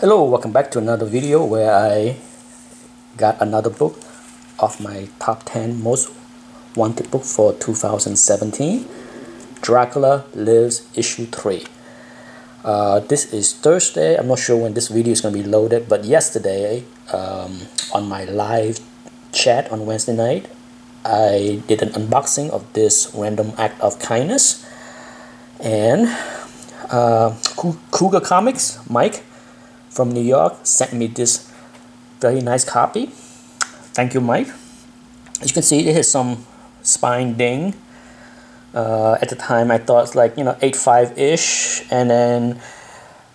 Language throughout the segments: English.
Hello, welcome back to another video where I got another book of my top 10 most wanted book for 2017 Dracula Lives issue 3 uh, this is Thursday. I'm not sure when this video is going to be loaded but yesterday um, on my live chat on Wednesday night I did an unboxing of this random act of kindness. And uh, Cougar Comics Mike from New York sent me this very nice copy. Thank you, Mike. As you can see, it has some spine ding. Uh, at the time, I thought like, you know, 8.5-ish. And then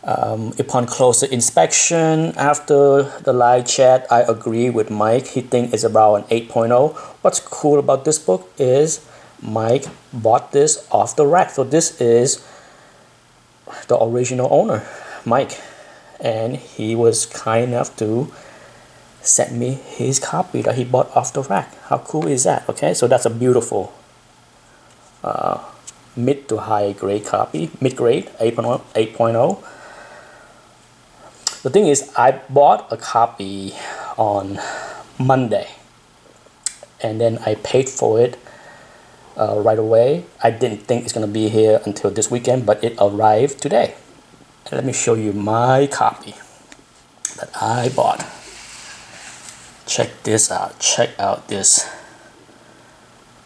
um, upon closer inspection, after the live chat, I agree with Mike. He thinks it's about an 8.0. What's cool about this book is Mike bought this off the rack. So this is the original owner, Mike and he was kind enough to send me his copy that he bought off the rack. How cool is that? Okay, so that's a beautiful uh, mid to high grade copy, mid grade 8.0. The thing is, I bought a copy on Monday and then I paid for it uh, right away. I didn't think it's gonna be here until this weekend, but it arrived today let me show you my copy that I bought. Check this out. Check out this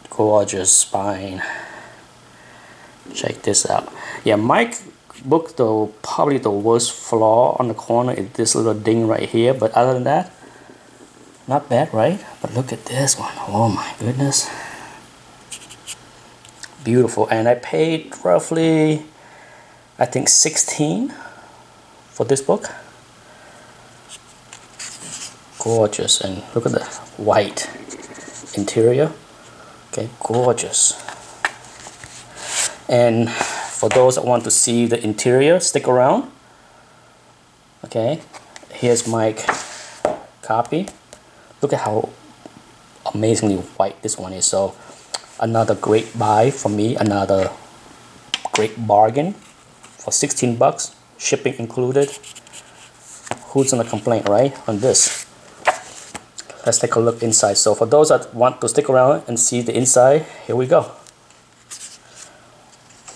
gorgeous spine. Check this out. Yeah my book though probably the worst flaw on the corner is this little ding right here but other than that not bad right? But look at this one. Oh my goodness. Beautiful. And I paid roughly I think 16 for this book. Gorgeous and look at the white interior. Okay gorgeous. And for those that want to see the interior stick around. Okay here's my copy. Look at how amazingly white this one is. So another great buy for me another great bargain for 16 bucks shipping included who's gonna complain right on this let's take a look inside so for those that want to stick around and see the inside here we go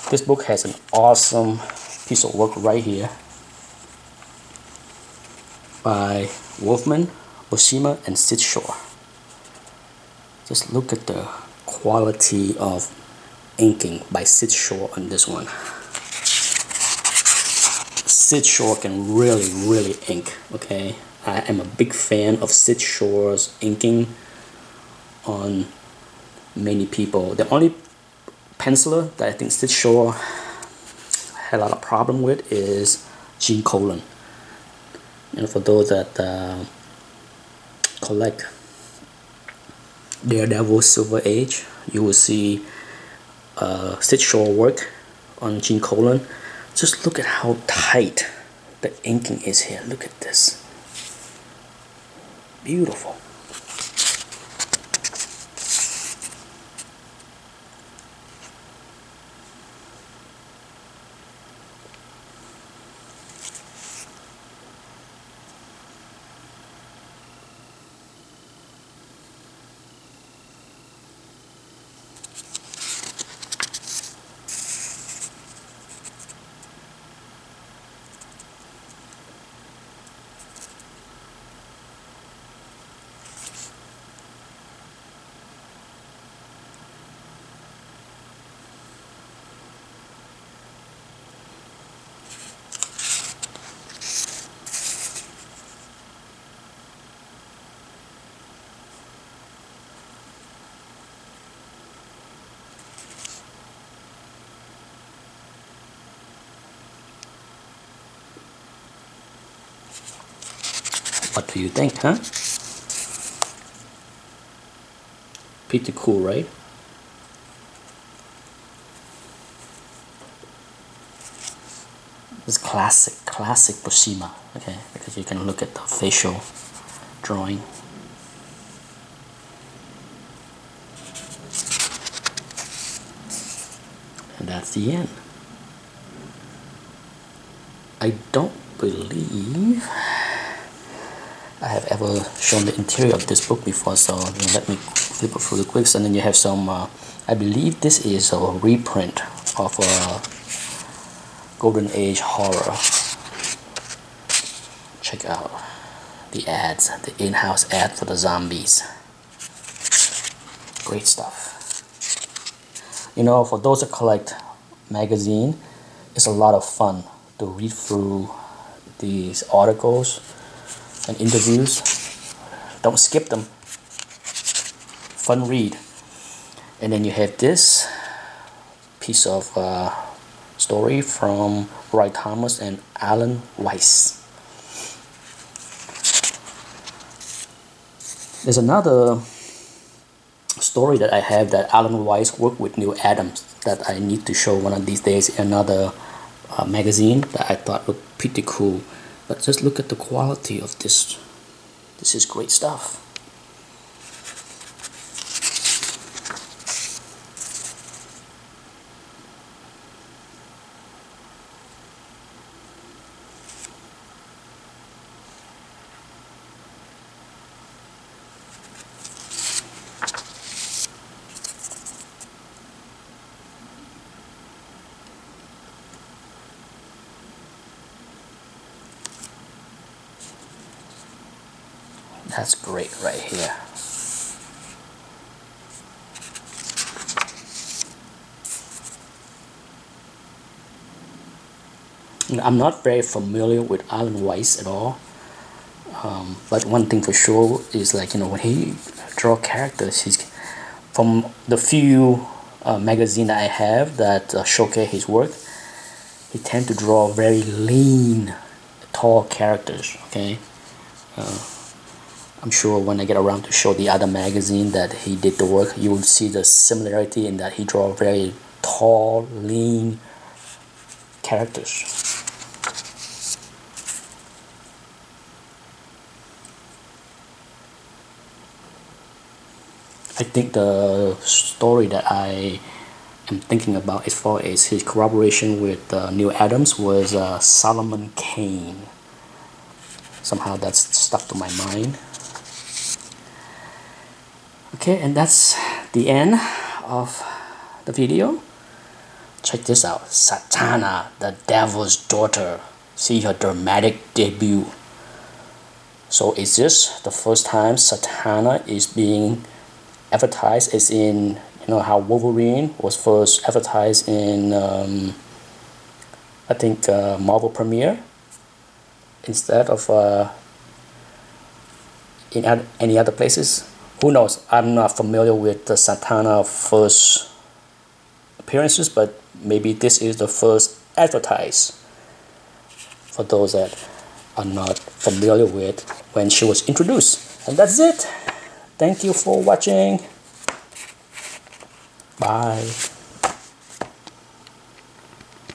this book has an awesome piece of work right here by Wolfman, Buscema, and Syd Shore. Just look at the quality of inking by Syd Shore on this one. Syd Shore can really, really ink, okay? I am a big fan of Syd Shore's inking on many people. The only penciler that I think Syd Shore had a lot of problem with is Gene Colan. And for those that uh, collect Daredevil Silver Age, you will see uh, Syd Shore work on Gene Colan just look at how tight the inking is here. Look at this. Beautiful. What do you think, huh? Pretty cool, right? It's classic, classic Buscema, okay? Because you can look at the facial drawing. And that's the end. I don't believe I have ever shown the interior of this book before so you know, let me flip it through the quick. And then you have some uh, I believe this is a reprint of a golden age horror. Check out the ads the in-house ad for the zombies. Great stuff. You know for those that collect magazine it's a lot of fun to read through these articles and interviews. Don't skip them. Fun read. And then you have this piece of uh, story from Roy Thomas and Alan Weiss. There's another story that I have that Alan Weiss worked with Neal Adams that I need to show one of these days in another uh, magazine that I thought looked pretty cool. But just look at the quality of this. This is great stuff. That's great right here. I'm not very familiar with Alan Weiss at all. Um, but one thing for sure is like you know when he draw characters, he's from the few uh, magazine I have that uh, showcase his work. He tend to draw very lean, tall characters. Okay. Uh, I'm sure when I get around to show the other magazine that he did the work, you will see the similarity in that he draw very tall, lean characters. I think the story that I am thinking about as far as his collaboration with uh, Neal Adams was uh, Solomon Kane. Somehow that's stuck to my mind okay and that's the end of the video. Check this out. Satana the devil's daughter. See her dramatic debut. So is this the first time Satana is being advertised as in you know how Wolverine was first advertised in um, I think uh, Marvel Premiere? Instead of uh, in any other places who knows? I'm not familiar with the Satana first appearances, but maybe this is the first advertise for those that are not familiar with when she was introduced. And that's it. Thank you for watching. Bye.